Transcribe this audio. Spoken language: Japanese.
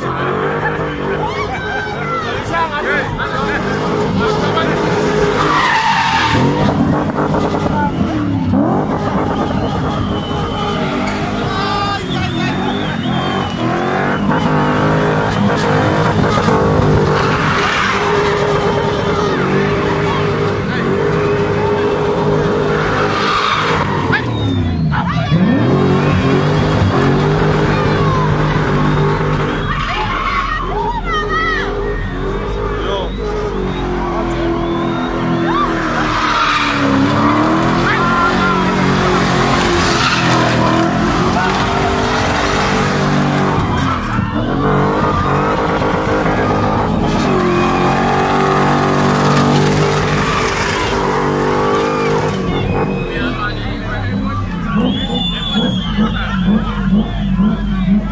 Christ. Thank you.